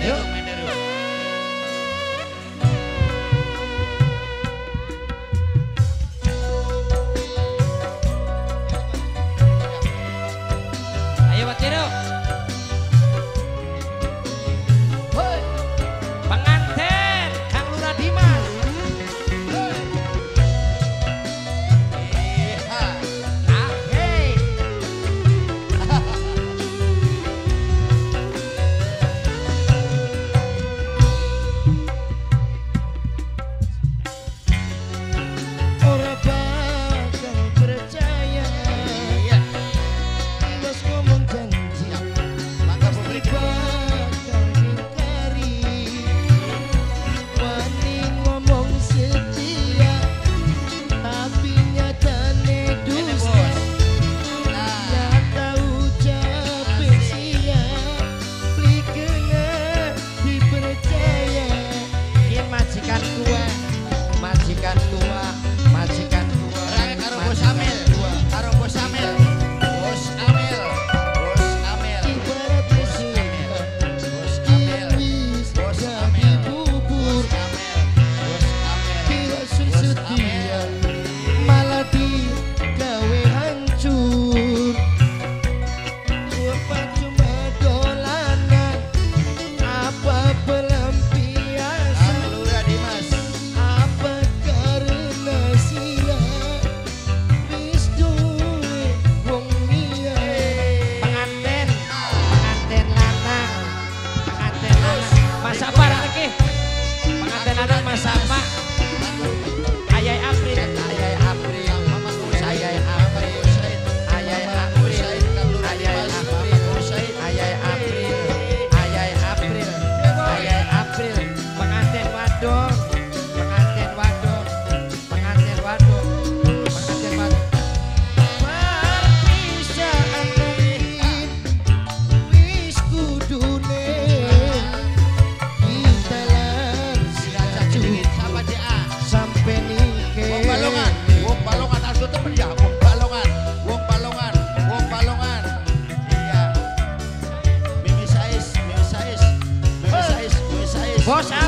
Yeah. Boss out.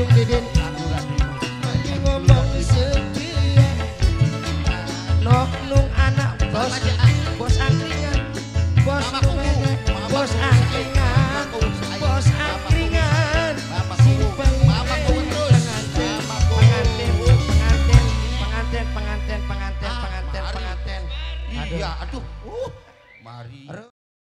Dedenung dedenung sing